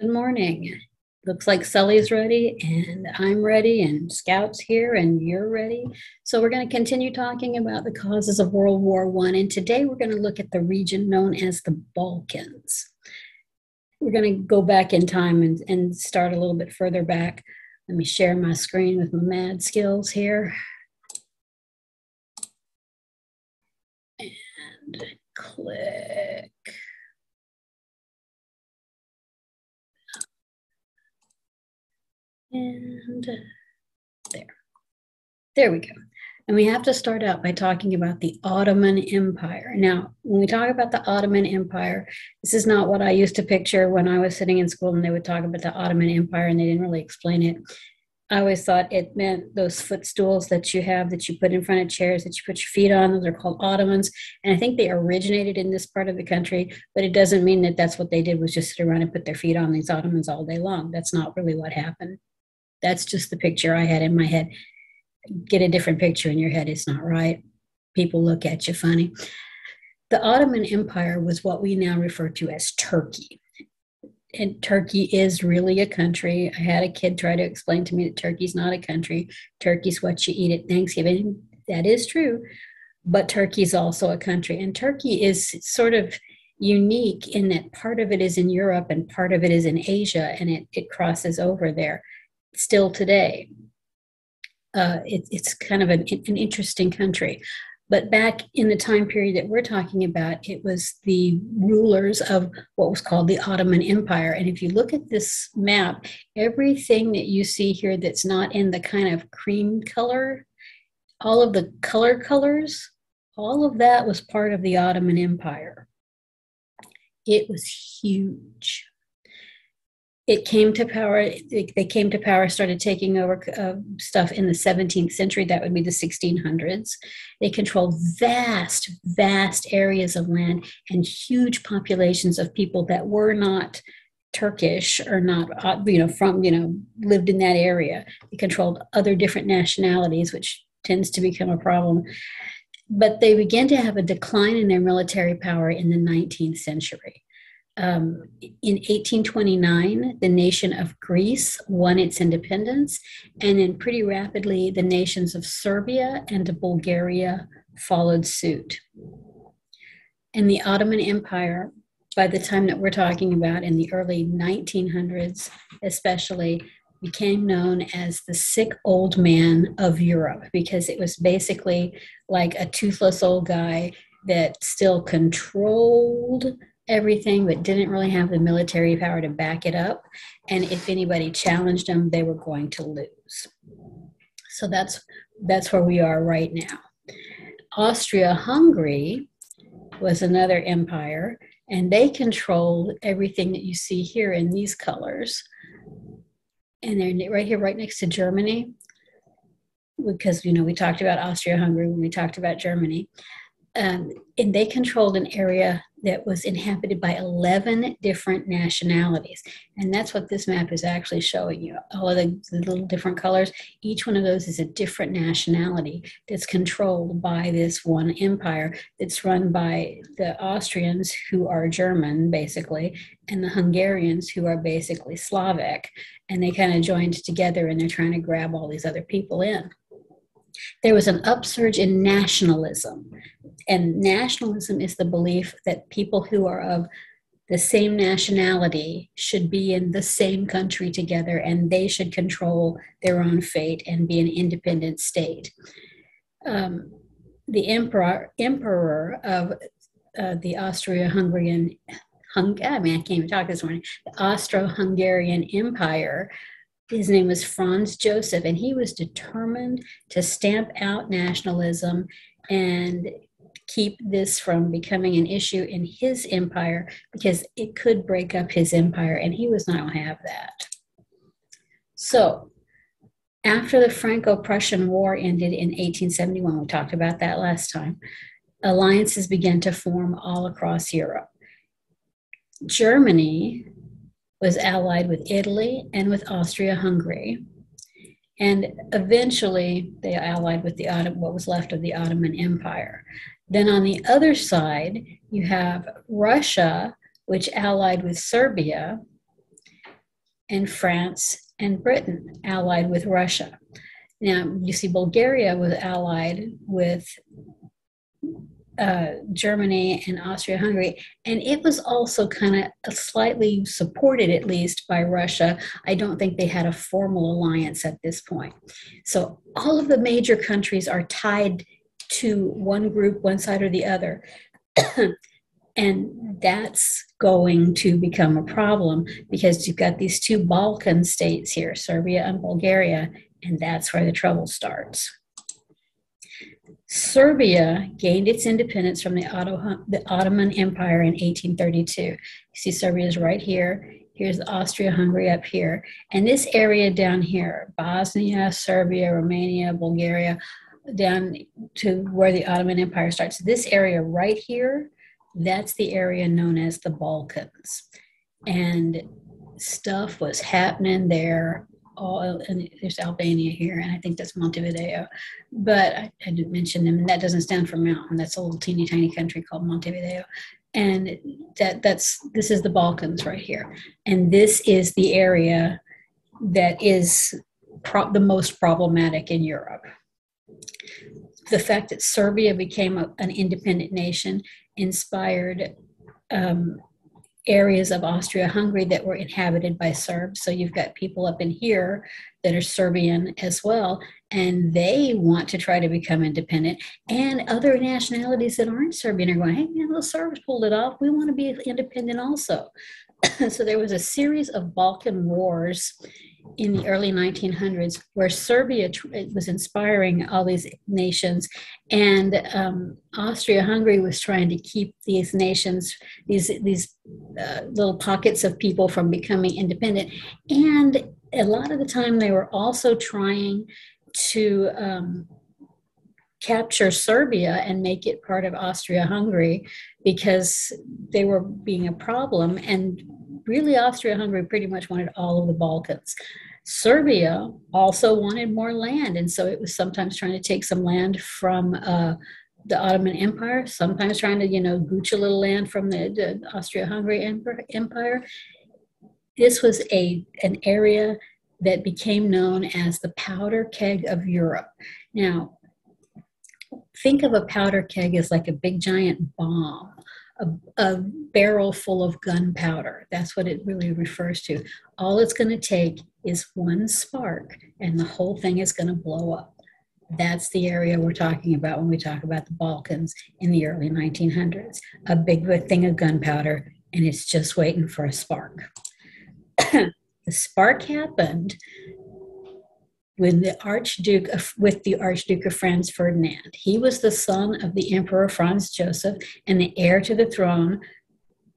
Good morning. Looks like Sully's ready, and I'm ready, and Scout's here, and you're ready. So we're going to continue talking about the causes of World War One, and today we're going to look at the region known as the Balkans. We're going to go back in time and, and start a little bit further back. Let me share my screen with my mad skills here. And click. And uh, there. There we go. And we have to start out by talking about the Ottoman Empire. Now, when we talk about the Ottoman Empire, this is not what I used to picture when I was sitting in school and they would talk about the Ottoman Empire and they didn't really explain it. I always thought it meant those footstools that you have that you put in front of chairs that you put your feet on. Those are called ottomans. And I think they originated in this part of the country, but it doesn't mean that that's what they did was just sit around and put their feet on these ottomans all day long. That's not really what happened. That's just the picture I had in my head. Get a different picture in your head, it's not right. People look at you funny. The Ottoman Empire was what we now refer to as Turkey. And Turkey is really a country. I had a kid try to explain to me that Turkey's not a country. Turkey's what you eat at Thanksgiving. That is true. But Turkey's also a country. And Turkey is sort of unique in that part of it is in Europe and part of it is in Asia and it, it crosses over there still today. Uh, it, it's kind of an, an interesting country. But back in the time period that we're talking about, it was the rulers of what was called the Ottoman Empire. And if you look at this map, everything that you see here that's not in the kind of cream color, all of the color colors, all of that was part of the Ottoman Empire. It was huge it came to power they came to power started taking over uh, stuff in the 17th century that would be the 1600s they controlled vast vast areas of land and huge populations of people that were not turkish or not uh, you know from you know lived in that area. They controlled other different nationalities which tends to become a problem. But they began to have a decline in their military power in the 19th century um, in 1829, the nation of Greece won its independence, and then pretty rapidly, the nations of Serbia and Bulgaria followed suit. And the Ottoman Empire, by the time that we're talking about in the early 1900s, especially, became known as the sick old man of Europe because it was basically like a toothless old guy that still controlled everything, but didn't really have the military power to back it up. And if anybody challenged them, they were going to lose. So that's that's where we are right now. Austria-Hungary was another empire, and they controlled everything that you see here in these colors. And they're right here, right next to Germany, because you know we talked about Austria-Hungary when we talked about Germany. Um, and they controlled an area that was inhabited by 11 different nationalities. And that's what this map is actually showing you. All of the, the, little different colors, each one of those is a different nationality that's controlled by this one empire that's run by the Austrians, who are German, basically, and the Hungarians, who are basically Slavic. And they kind of joined together and they're trying to grab all these other people in there was an upsurge in nationalism. And nationalism is the belief that people who are of the same nationality should be in the same country together and they should control their own fate and be an independent state. Um, the emperor, emperor of uh, the Austro-Hungarian, Hung, I mean, I can't even talk this morning, the Austro-Hungarian Empire his name was Franz Joseph, and he was determined to stamp out nationalism and keep this from becoming an issue in his empire because it could break up his empire, and he was not going to have that. So, after the Franco Prussian War ended in 1871, we talked about that last time, alliances began to form all across Europe. Germany was allied with Italy and with Austria Hungary. And eventually they allied with the what was left of the Ottoman Empire. Then on the other side, you have Russia, which allied with Serbia, and France and Britain allied with Russia. Now, you see, Bulgaria was allied with uh, Germany and Austria Hungary, and it was also kind of slightly supported, at least, by Russia. I don't think they had a formal alliance at this point. So, all of the major countries are tied to one group, one side or the other. and that's going to become a problem because you've got these two Balkan states here, Serbia and Bulgaria, and that's where the trouble starts. Serbia gained its independence from the, Otto, the Ottoman Empire in 1832. You see, Serbia is right here. Here's Austria Hungary up here. And this area down here Bosnia, Serbia, Romania, Bulgaria down to where the Ottoman Empire starts. This area right here, that's the area known as the Balkans. And stuff was happening there all, and there's Albania here, and I think that's Montevideo. But I, I didn't mention them, and that doesn't stand for mountain. That's a little teeny tiny country called Montevideo. And that that's this is the Balkans right here, and this is the area that is pro- the most problematic in Europe. The fact that Serbia became a, an independent nation inspired um, areas of Austria-Hungary that were inhabited by Serbs. So you've got people up in here that are Serbian as well, and they want to try to become independent. And other nationalities that aren't Serbian are going, hey, man, those Serbs pulled it off. We want to be independent also. so there was a series of Balkan wars in the early 1900s where Serbia was inspiring all these nations, and um, Austria-Hungary was trying to keep these nations, these these uh, little pockets of people from becoming independent, and a lot of the time they were also trying to um, capture Serbia and make it part of Austria Hungary because they were being a problem. And really, Austria Hungary pretty much wanted all of the Balkans. Serbia also wanted more land, and so it was sometimes trying to take some land from uh, the Ottoman Empire, sometimes trying to, you know, gooch a little land from the, the Austria-Hungary Empire. This was a an area that became known as the powder keg of Europe. Now, think of a powder keg as like a big giant bomb a, a barrel full of gunpowder. That's what it really refers to. All it's going to take is one spark, and the whole thing is going to blow up. That's the area we're talking about when we talk about the Balkans in the early 1900s. A big thing of gunpowder, and it's just waiting for a spark. the spark happened with the Archduke of, with the Archduke of Franz Ferdinand. He was the son of the Emperor Franz Joseph and the heir to the throne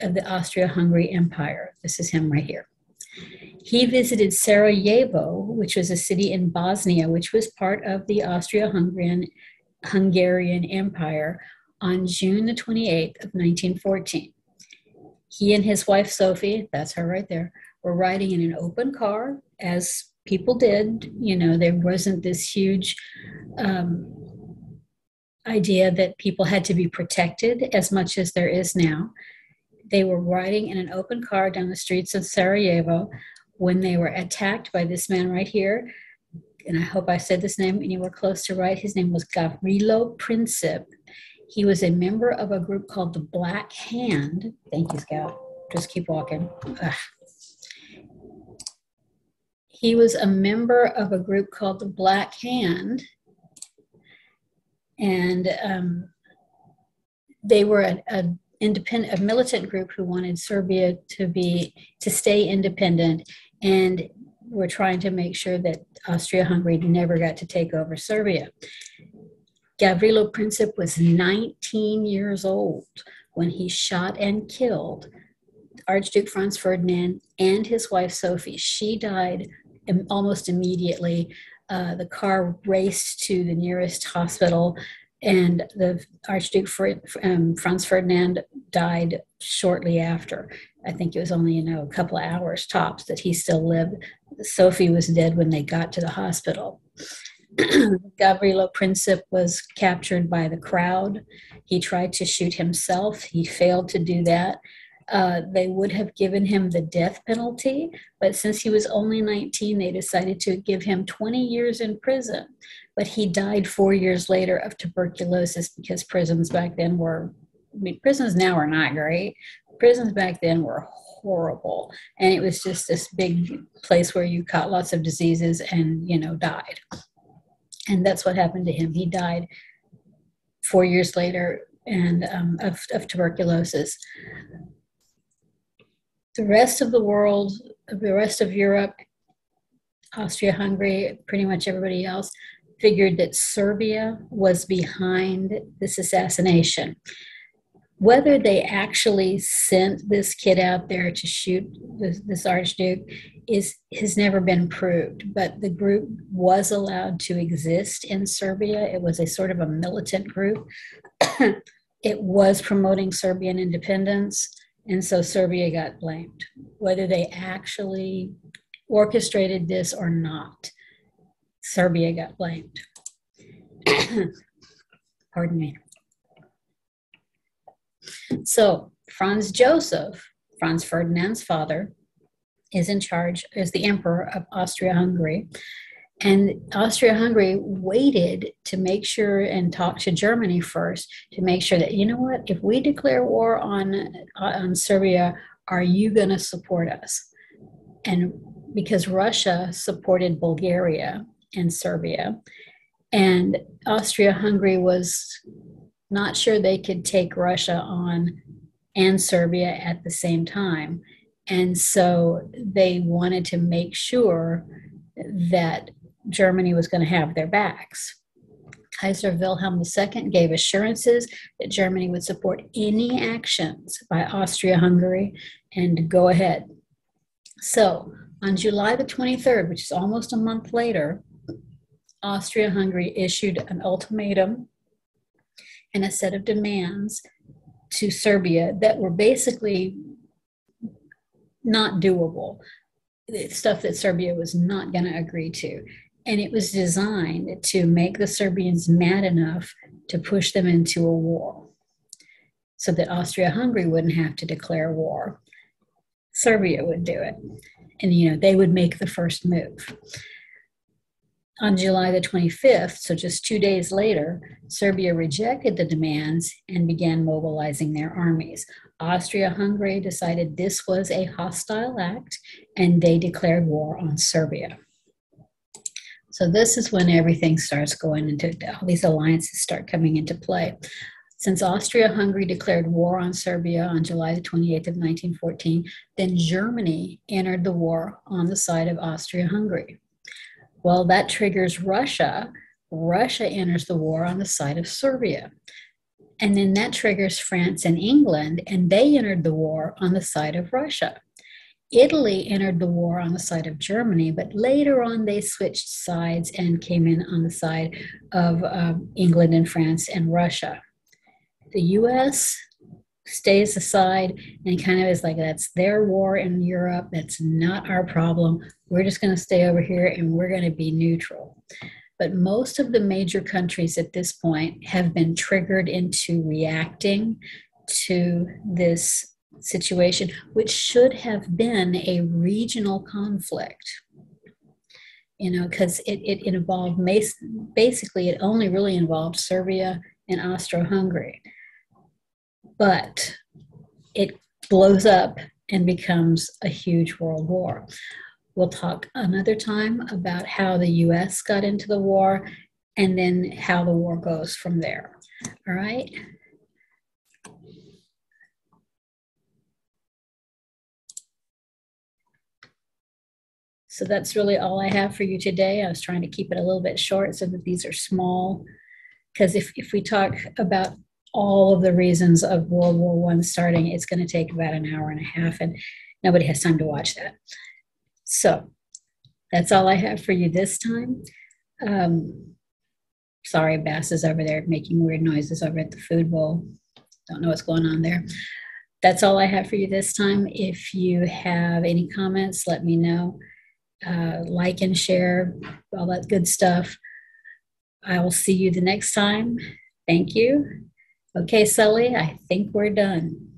of the Austria-Hungary Empire. This is him right here. He visited Sarajevo, which was a city in Bosnia, which was part of the Austria-Hungarian Hungarian Empire, on June the 28th of 1914. He and his wife Sophie, that's her right there, were riding in an open car as people did. You know, there wasn't this huge um, idea that people had to be protected as much as there is now. They were riding in an open car down the streets of Sarajevo when they were attacked by this man right here. And I hope I said this name anywhere close to right. His name was Gavrilo Princip. He was a member of a group called the Black Hand. Thank you, Scout. Just keep walking. Ugh. He was a member of a group called the Black Hand, and um, they were a, independent, a militant group who wanted Serbia to be to stay independent, and were trying to make sure that Austria-Hungary never got to take over Serbia. Gavrilo Princip was 19 years old when he shot and killed Archduke Franz Ferdinand and his wife Sophie. She died almost immediately. Uh, the car raced to the nearest hospital, and the Archduke um, Franz Ferdinand died shortly after. I think it was only you know a couple of hours tops that he still lived. Sophie was dead when they got to the hospital. Gavrilo Princip was captured by the crowd. He tried to shoot himself. He failed to do that. Uh, they would have given him the death penalty, but since he was only 19, they decided to give him 20 years in prison. But he died four years later of tuberculosis because prisons back then were, I mean, prisons now are not great. Prisons back then were horrible. And it was just this big place where you caught lots of diseases and, you know, died. And that's what happened to him. He died four years later and um, of, of tuberculosis the rest of the world, the rest of Europe, Austria Hungary, pretty much everybody else, figured that Serbia was behind this assassination. Whether they actually sent this kid out there to shoot this, this archduke is has never been proved. But the group was allowed to exist in Serbia. It was a sort of a militant group. it was promoting Serbian independence and so Serbia got blamed, whether they actually orchestrated this or not. Serbia got blamed. Pardon me. So Franz Joseph, Franz Ferdinand's father, is in charge as the emperor of Austria-Hungary, and Austria Hungary waited to make sure and talk to Germany first to make sure that, you know what, if we declare war on, uh, on Serbia, are you going to support us? And because Russia supported Bulgaria and Serbia, and Austria Hungary was not sure they could take Russia on and Serbia at the same time. And so they wanted to make sure that Germany was going to have their backs. Kaiser Wilhelm II gave assurances that Germany would support any actions by Austria Hungary and go ahead. So, on July the 23rd, which is almost a month later, Austria Hungary issued an ultimatum and a set of demands to Serbia that were basically not doable. Stuff that Serbia was not going to agree to. And it was designed to make the Serbians mad enough to push them into a war so that Austria Hungary wouldn't have to declare war. Serbia would do it. And, you know, they would make the first move. On July the 25th, so just two days later, Serbia rejected the demands and began mobilizing their armies. Austria Hungary decided this was a hostile act and they declared war on Serbia. So this is when everything starts going into all these alliances start coming into play. Since Austria-Hungary declared war on Serbia on July the 28th of 1914, then Germany entered the war on the side of Austria-Hungary. Well, that triggers Russia. Russia enters the war on the side of Serbia. And then that triggers France and England, and they entered the war on the side of Russia. Italy entered the war on the side of Germany, but later on they switched sides and came in on the side of um, England and France and Russia. The US stays aside and kind of is like, that's their war in Europe. That's not our problem. We're just going to stay over here and we're going to be neutral. But most of the major countries at this point have been triggered into reacting to this situation, which should have been a regional conflict. You know, because it, it, involved basically, it only really involved Serbia and Austro Hungary. But it blows up and becomes a huge world war. We'll talk another time about how the US got into the war and then how the war goes from there. All right. So that's really all I have for you today. I was trying to keep it a little bit short so that these are small. Because if, if we talk about all of the reasons of World War One starting, it's going to take about an hour and a half, and nobody has time to watch that. So that's all I have for you this time. Um, sorry, Bass is over there making weird noises over at the food bowl. Don't know what's going on there. That's all I have for you this time. If you have any comments, let me know uh, like and share, all that good stuff. I will see you the next time. Thank you. Okay, Sully, I think we're done.